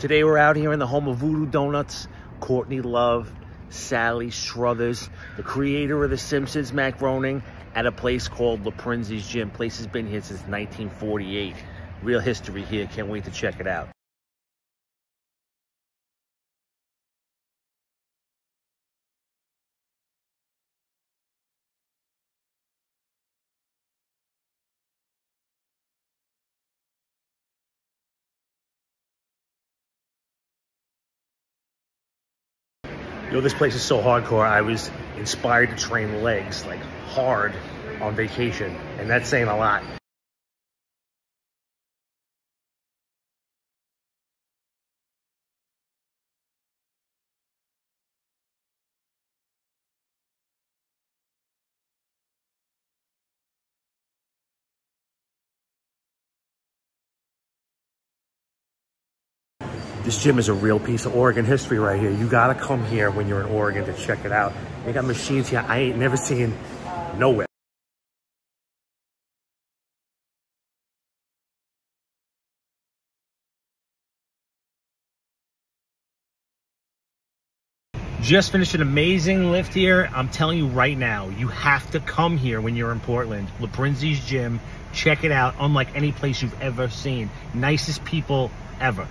Today we're out here in the home of Voodoo Donuts, Courtney Love, Sally Struthers, the creator of The Simpsons, Matt Groening, at a place called Loprinzi's Gym. Place has been here since 1948. Real history here. Can't wait to check it out. Yo, this place is so hardcore. I was inspired to train legs like hard on vacation, and that's saying a lot. This gym is a real piece of Oregon history right here. You gotta come here when you're in Oregon to check it out. They got machines here I ain't never seen nowhere. Just finished an amazing lift here. I'm telling you right now, you have to come here when you're in Portland. Loprinzi's Gym. Check it out, unlike any place you've ever seen. Nicest people ever.